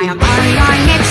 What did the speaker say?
I am on your hips